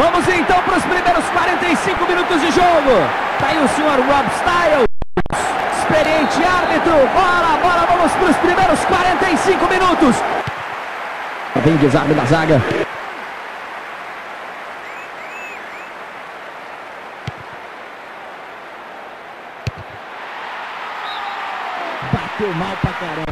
Vamos então para os primeiros 45 minutos de jogo. Tá aí o senhor Rob Styles, experiente árbitro. Bora, bora, vamos para os primeiros 45 minutos. Vem desarme da zaga. Bateu mal pra caramba.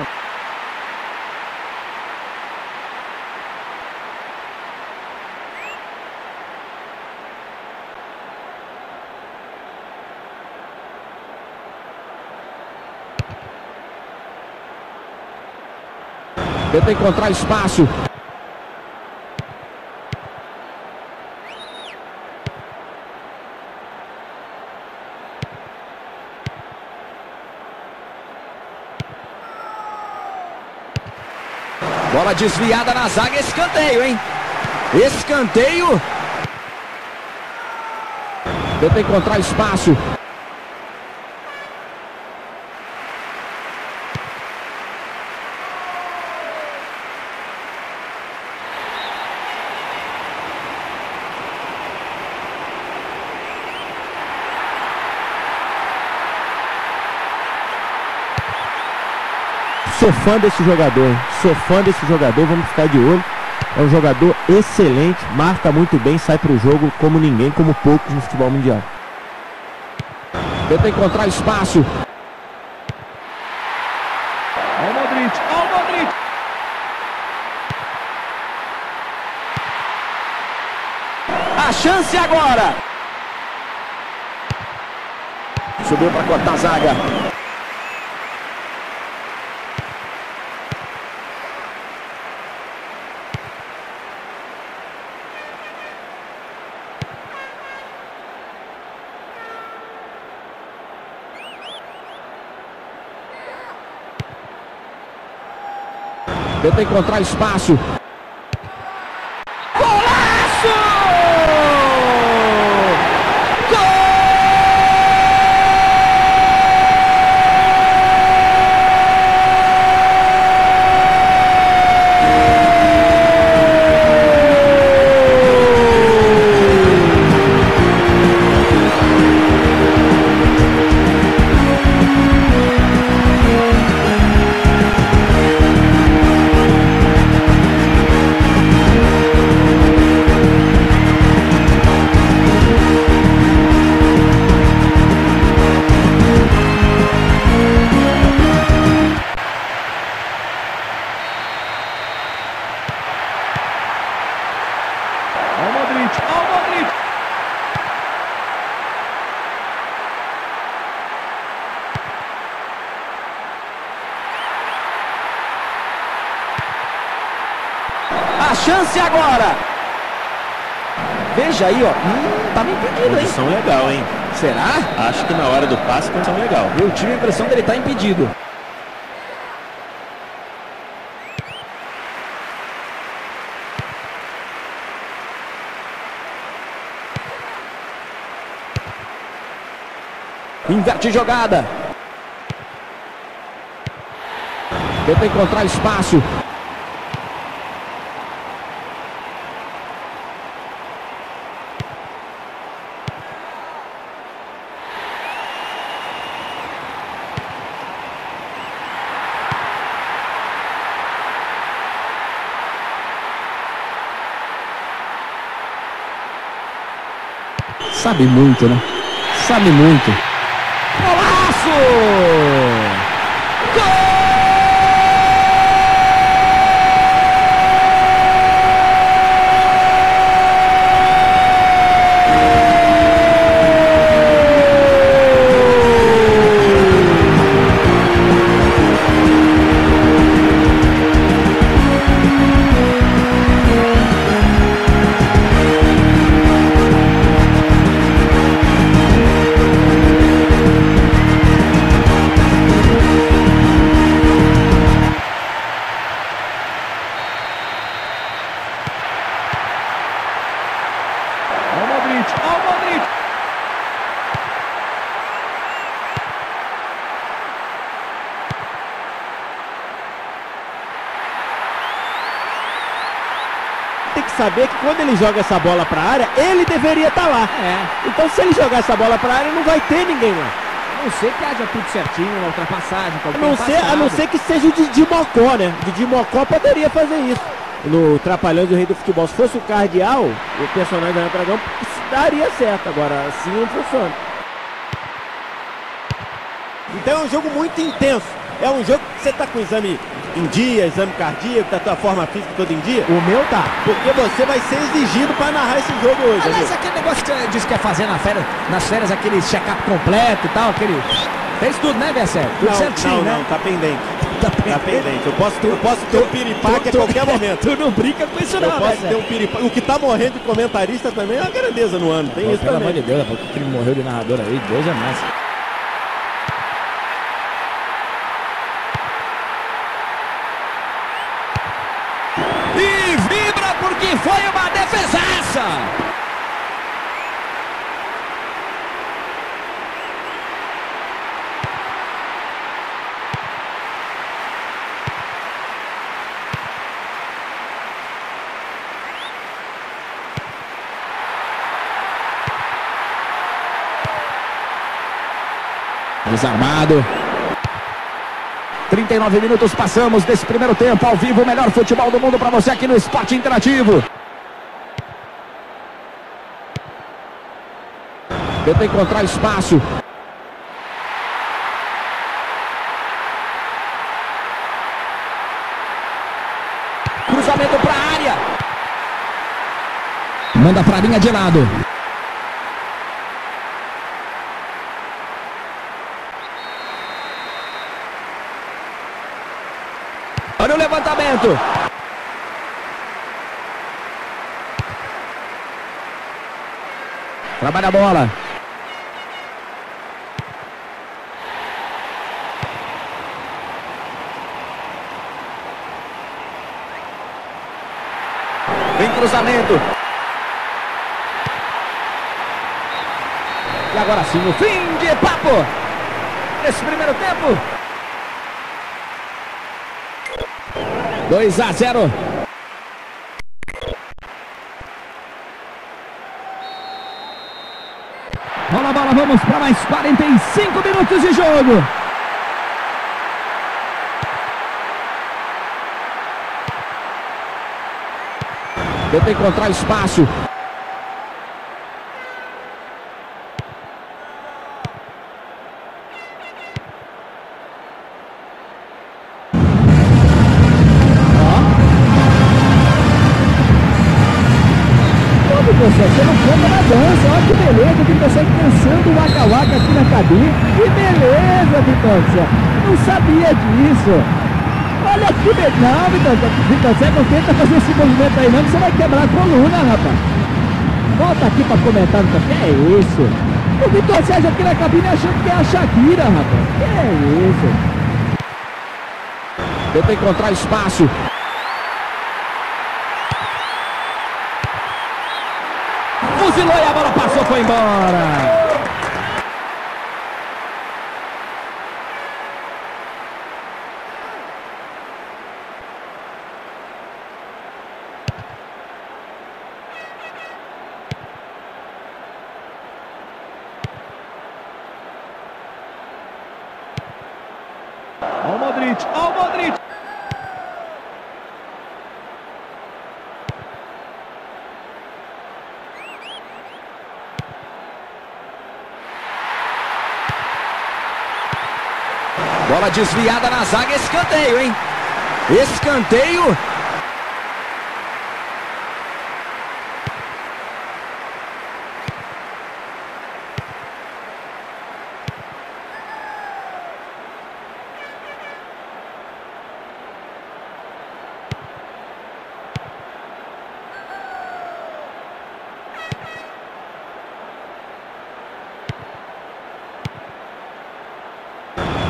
Tenta encontrar espaço. Bola desviada na zaga, escanteio, hein? Escanteio. Tenta encontrar espaço. Sou fã desse jogador, hein? sou fã desse jogador, vamos ficar de olho. É um jogador excelente, marca muito bem, sai para o jogo como ninguém, como poucos no futebol mundial. Tenta encontrar espaço. Olha o Modric, olha o Modric. A chance agora. Subiu para cortar a zaga. Tenta encontrar espaço. Chance agora. Veja aí, ó. Hum, tava impedido, hein? Posição legal, hein? Será? Acho que na hora do passe, posição legal. Eu tive a impressão dele estar impedido. Inverte jogada. Tenta encontrar espaço. Sabe muito, né? Sabe muito. Modric, ao Modric. Tem que saber que quando ele joga essa bola para a área, ele deveria estar tá lá. É. Então se ele jogar essa bola para a área, não vai ter ninguém lá. A não ser que haja tudo certinho, uma ultrapassagem, qualquer a não ser, A não ser que seja o Didi Mocó, né? Didi Mocó poderia fazer isso. No Trapalhões do Rei do Futebol. Se fosse o Cardeal, o personagem do Renato Dragão, isso daria certo. Agora, assim não funciona. Então é um jogo muito intenso. É um jogo que você tá com exame em dia, exame cardíaco, tá tua forma física toda em dia. O meu tá. Porque você vai ser exigido para narrar esse jogo hoje. Aliás, amigo. aquele negócio que você disse que ia fazer na férias, nas férias, aquele check-up completo e tal, aquele. Fez tudo, né, Bessé? Tudo Não, certinho, não, né? não, tá pendente. Tá Tá pendente. Eu posso, eu posso ter um piripaque a qualquer momento. Tu não brinca com isso, Eu não, posso Bessé. ter um piripaque. O que tá morrendo de comentarista também é uma grandeza no ano. Tem Pô, isso pelo amor também. de Deus, rapaz, que morreu de narrador aí, Deus é mais. E vibra porque foi uma defesaça! Desarmado. 39 minutos passamos desse primeiro tempo ao vivo, o melhor futebol do mundo para você aqui no Esporte Interativo. Tenta encontrar espaço. Cruzamento para a área. Manda para a linha de lado. Olha o levantamento. Trabalha a bola. Vem cruzamento. E agora sim, o fim de papo. Nesse primeiro tempo. 2 a 0. Rola a bola, vamos para mais 45 minutos de jogo. Tenta encontrar espaço. Olha que beleza, que você dançando o Waka Waka aqui na cabine. Que beleza, céu. Não sabia disso. Olha que beleza. Não, Vitão, você não tenta fazer esse movimento aí não, que você vai quebrar a coluna, rapaz. Volta aqui pra comentar, Vitão. Que é isso? O Vitor Sérgio aqui na cabine achando que é a Shakira, rapaz. Que é isso? Tenta encontrar espaço. Fuzilou e a bola passou, foi embora. Olha o Modric, olha o Modric. Bola desviada na zaga, escanteio, hein? Escanteio.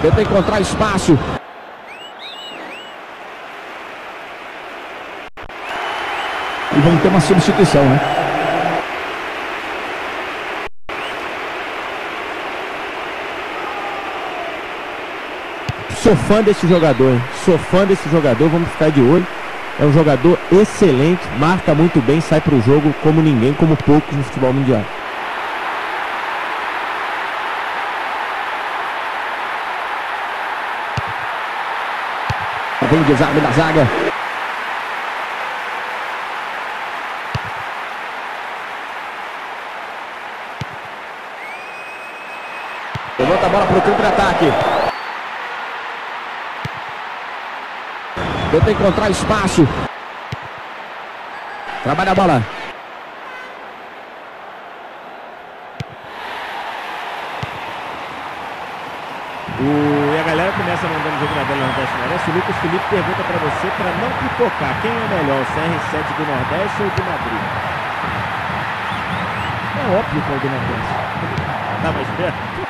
Tenta encontrar espaço. E vamos ter uma substituição, né? Sou fã desse jogador, hein? Sou fã desse jogador, vamos ficar de olho. É um jogador excelente, marca muito bem, sai para o jogo como ninguém, como poucos no futebol mundial. Vem desarme da zaga. Levanta a bola para o campo de ataque. Tenta encontrar espaço. Trabalha a bola. O, começa mandando jogo na Bela Nordeste Nordeste. O Lucas Felipe pergunta para você para não pipocar. Quem é melhor, o CR7 do Nordeste ou do Madrid? É óbvio que é o do Nordeste. Tá mais perto?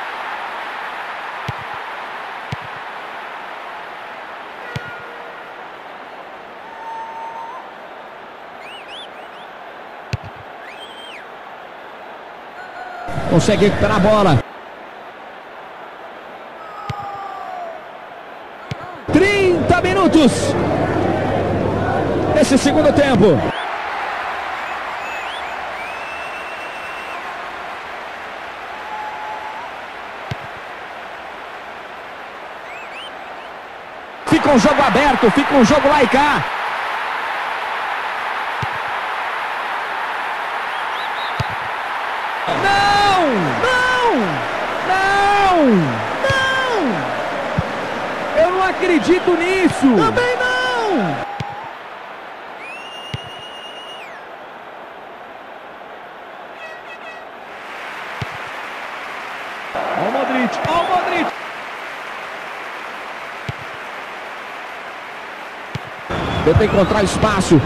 Consegue recuperar a bola. 30 minutos. Esse segundo tempo. Fica um jogo aberto, fica um jogo lá e cá. Não! Não! Não! Não! Eu não acredito nisso! Também não! Olha o Modric, olha o Modric! Tenta encontrar espaço.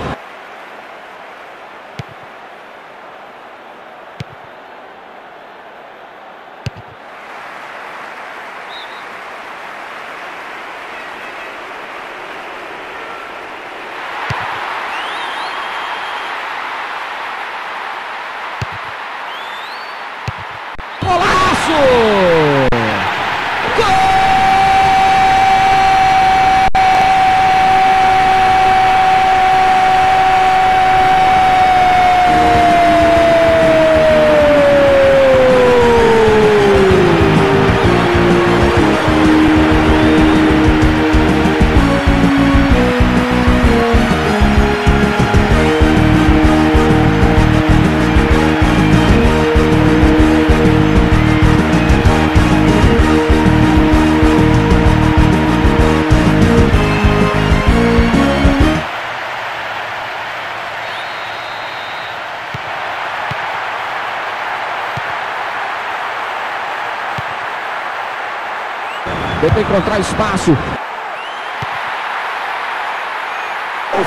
Golaço! Encontrar espaço.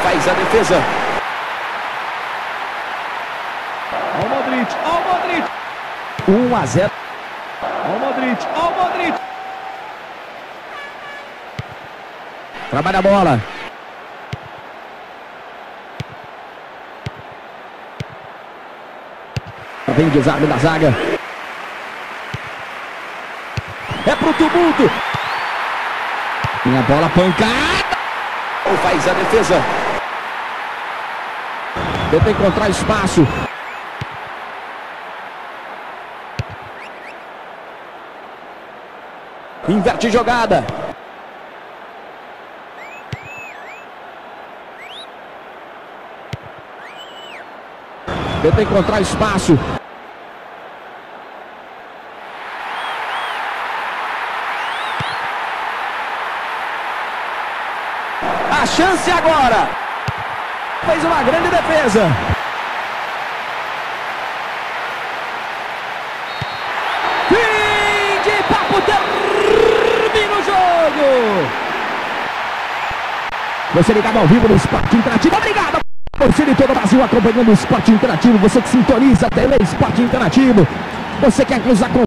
Faz a defesa. Olha o Modric, olha o Modric. 1 a 0. Olha o Modric, olha o Modric. Trabalha a bola. Vem desarme da zaga. É pro tumulto. Minha bola pancada. Faz a defesa. Tenta encontrar espaço. Inverte jogada. Tenta encontrar espaço. Chance agora. Fez uma grande defesa. Fim de papo, termina o jogo. Você ligado ao vivo no Esporte Interativo. Obrigado. Torcida de todo o Brasil acompanhando o Esporte Interativo. Você que sintoniza a TV Esporte Interativo. Você que nos acompanha.